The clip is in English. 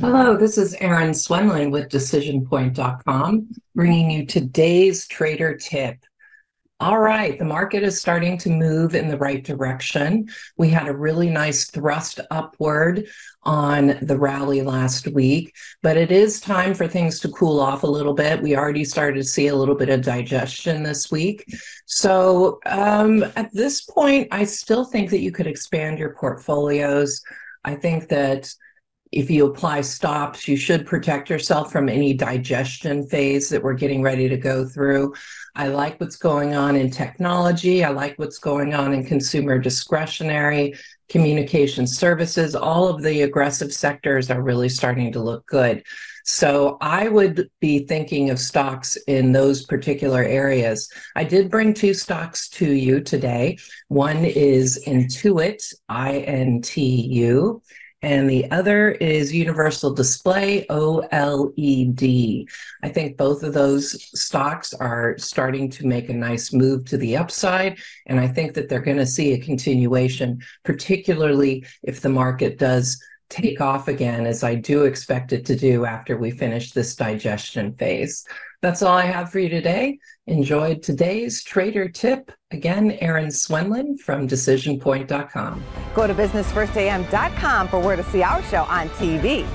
Hello, this is Erin Swenlin with DecisionPoint.com, bringing you today's trader tip. All right, the market is starting to move in the right direction. We had a really nice thrust upward on the rally last week, but it is time for things to cool off a little bit. We already started to see a little bit of digestion this week. So um, at this point, I still think that you could expand your portfolios. I think that if you apply stops, you should protect yourself from any digestion phase that we're getting ready to go through. I like what's going on in technology. I like what's going on in consumer discretionary, communication services. All of the aggressive sectors are really starting to look good. So I would be thinking of stocks in those particular areas. I did bring two stocks to you today. One is Intuit, I N T U, and the other is Universal Display, OLED. I think both of those stocks are starting to make a nice move to the upside, and I think that they're going to see a continuation, particularly if the market does take off again, as I do expect it to do after we finish this digestion phase. That's all I have for you today. Enjoyed today's trader tip. Again, Erin Swenlin from DecisionPoint.com. Go to BusinessFirstAM.com for where to see our show on TV.